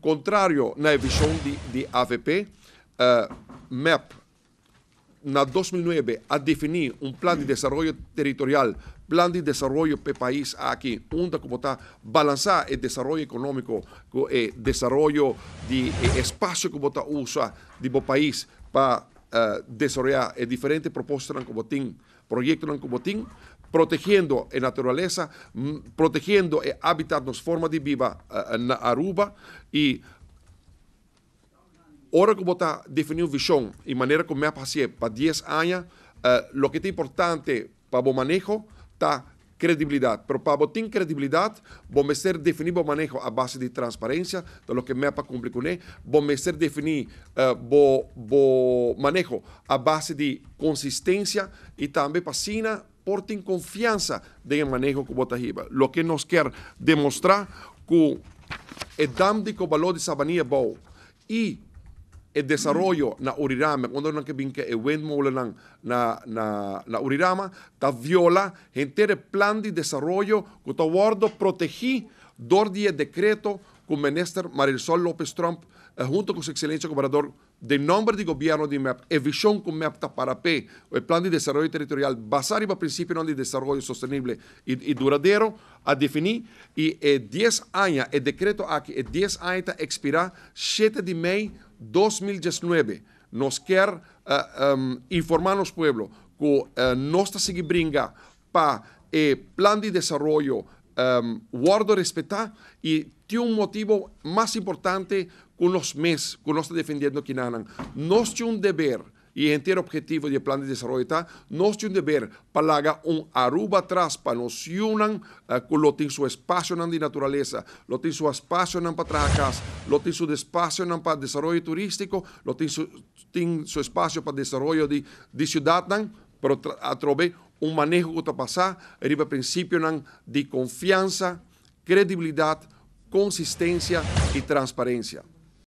Contrario na visão de, de AVP, uh, MEP na 2009 a definir um plano de desenvolvimento territorial, plano de desenvolvimento para o país aqui, onde como está balançar o desenvolvimento econômico o desenvolvimento de espaço que está usa do país para uh, desenvolver diferentes propostas como tem, projetos como tem, protegendo a natureza, protegendo o hábitat, nos forma de vida uh, na Aruba e Ora que está definindo visão e maneira como é fazer para 10 anos, uh, o que é importante para o manejo está credibilidade. Pero para ter credibilidade, vamos ser definir o manejo a base de transparência, de lo que me para cumprir com ele. Vamos ser definir uh, o manejo a base de consistência e também para Sina por ter confiança no manejo que bota riba. Lo que nos quer demonstrar que o dâmdico valor de sabania bom e o desarrollo na Urirama, quando não que vinca e wendmole na, na, na, na Urirama, ta viola inteiro plano de desenvolvimento que está guardo proteger do dia decreto com o ministro Marisol López Trump, eh, junto com o excelente governador, de nome de governo de MEP, e que o MEP está para pé, o plano de desenvolvimento territorial, basado no princípio de desenvolvimento sustenible e, e duradouro, a definir, é 10 anos, o decreto aqui, é 10 anos, está expirar 7 de maio 2019 nos quer uh, um, informar nos pueblo que uh, nossa seguir brinca para o plano de desenvolvimento um, guardo respetar e tem um motivo mais importante que nos meses que nós estamos defendendo aqui na Nós temos um dever e inteiro objetivo do plano de desenvolvimento, nós temos um dever para largar um Aruba atrás para nos unam uh, que lo tem seu espaço de natureza, lo tem seu espaço para trabalhar, lo tem seu espaço para desenvolvimento turístico, lo tem seu, tem seu espaço para desenvolvimento de, de cidade, pero a través um manejo que está passar, arriba princípio de confiança, credibilidade, consistência e transparência.